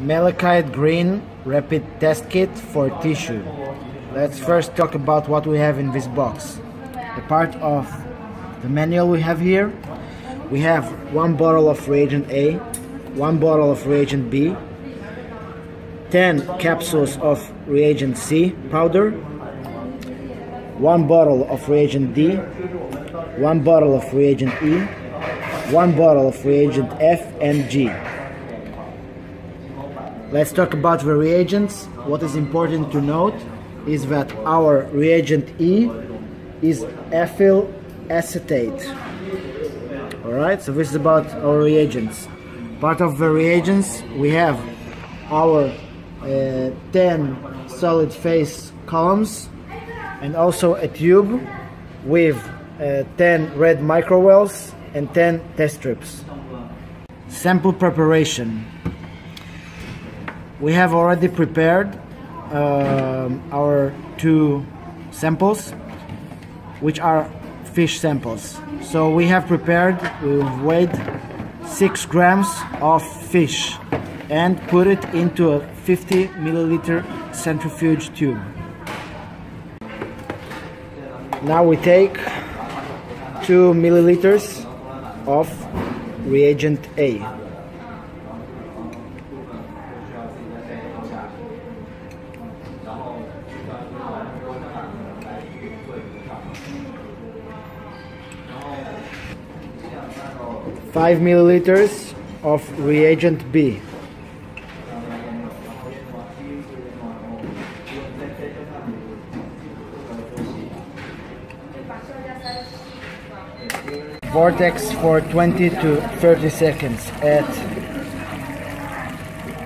Malachite Green Rapid Test Kit for tissue. Let's first talk about what we have in this box. The part of the manual we have here, we have one bottle of reagent A, one bottle of reagent B, 10 capsules of reagent C powder, one bottle of reagent D, one bottle of reagent E, one bottle of reagent F and G. Let's talk about the reagents. What is important to note is that our reagent E is ethyl acetate. Alright, so this is about our reagents. Part of the reagents we have our uh, 10 solid phase columns and also a tube with uh, 10 red microwells and 10 test strips. Sample preparation we have already prepared uh, our two samples which are fish samples. So we have prepared we've weighed six grams of fish and put it into a 50 milliliter centrifuge tube. Now we take two milliliters of reagent A five milliliters of reagent B. Vortex for 20 to 30 seconds at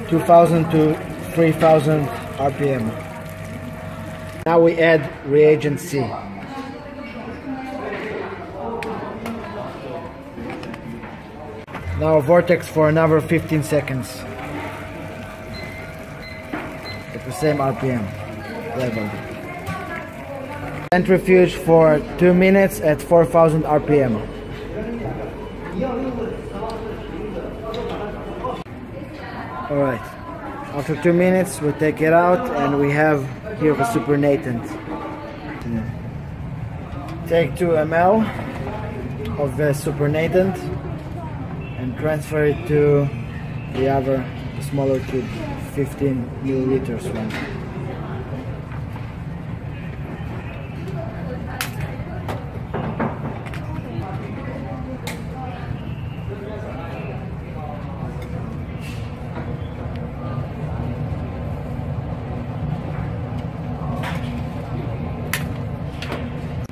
2000 to 3000 RPM. Now we add reagent C. Now vortex for another 15 seconds. At the same RPM level. Centrifuge for 2 minutes at 4000 RPM. Alright, after 2 minutes we take it out and we have here the supernatant. Take 2 ml of the supernatant and transfer it to the other smaller tube 15 milliliters one.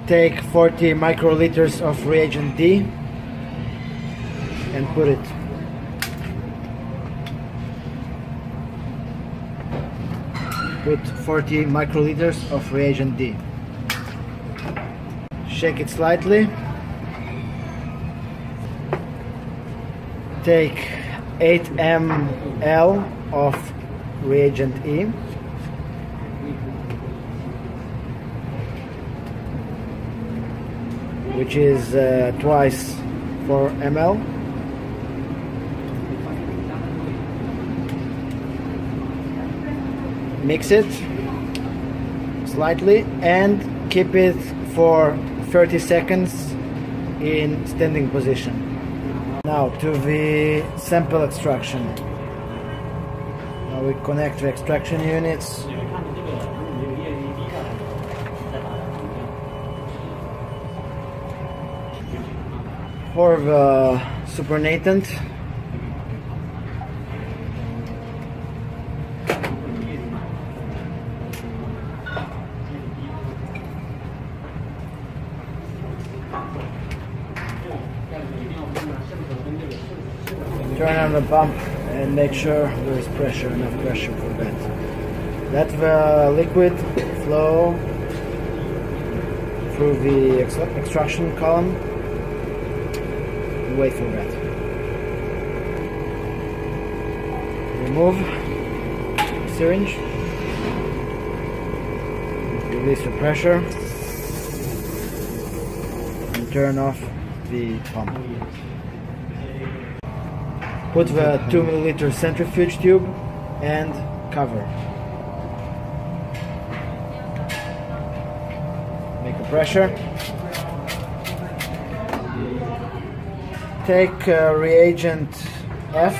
Take 40 microliters of reagent D and put it put 40 microliters of reagent D. Shake it slightly. Take 8 ml of reagent E. Which is uh, twice 4 ml mix it slightly and keep it for 30 seconds in standing position. Now to the sample extraction. Now we connect the extraction units. For the supernatant turn on the pump and make sure there is pressure, enough pressure for that. Let the liquid flow through the extraction column wait for that. Remove syringe, release the pressure and turn off the pump. Put the 2 milliliter centrifuge tube and cover. Make a pressure. Take uh, reagent F.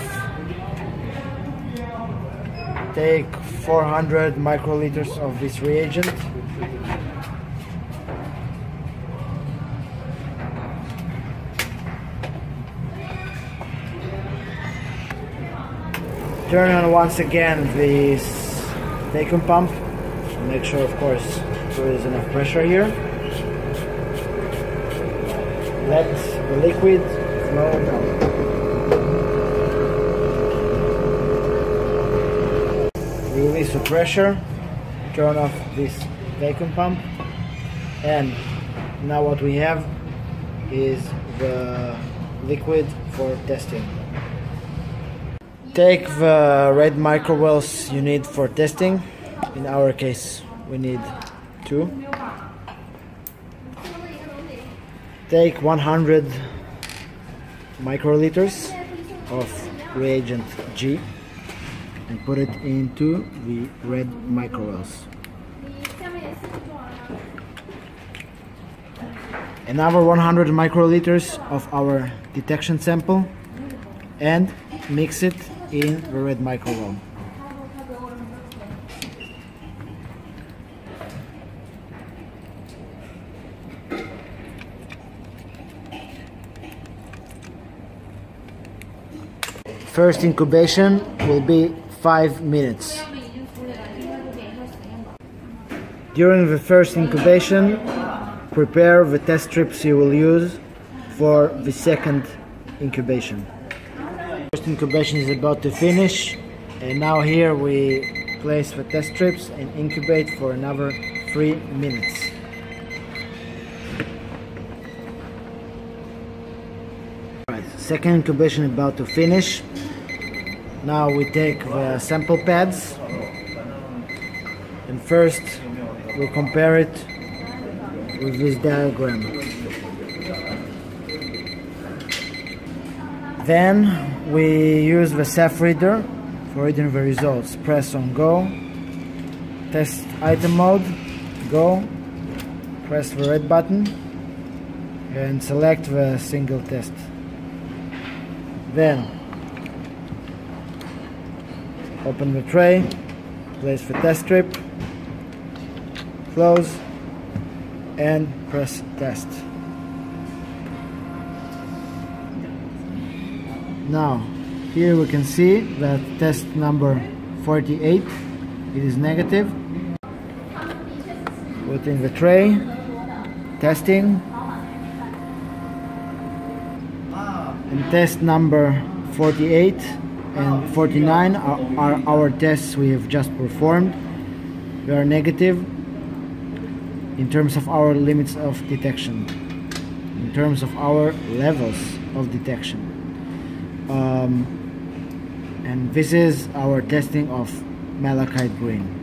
Take 400 microliters of this reagent. Turn on once again this vacuum pump. Make sure of course there is enough pressure here. Let the liquid flow down. Release the pressure turn off this vacuum pump and now what we have is the liquid for testing Take the red micro wells you need for testing. In our case, we need two. Take 100 microliters of reagent G and put it into the red micro wells. Another 100 microliters of our detection sample and mix it in the red microwell. First incubation will be 5 minutes. During the first incubation, prepare the test strips you will use for the second incubation. First incubation is about to finish and now here we place the test strips and incubate for another 3 minutes. Right, second incubation about to finish. Now we take the sample pads and first we'll compare it with this diagram. Then we use the Ceph reader for reading the results. Press on go, test item mode, go, press the red button and select the single test. Then open the tray, place the test strip, close and press test. Now here we can see that test number 48 it is negative. Put in the tray. Testing. And test number 48 and 49 are, are our tests we have just performed. They are negative in terms of our limits of detection in terms of our levels of detection um, and this is our testing of malachite green